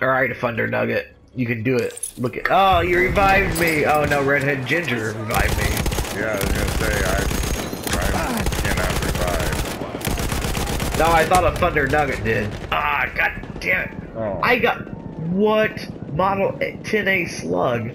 Alright, a Thunder Nugget. You can do it. Look at. Oh, you revived me! Oh no, Redhead Ginger revived me. Yeah, I was gonna say I, I cannot revive. No, I thought a Thunder Nugget did. Ah, god damn it. Oh. I got. What? Model 10A slug.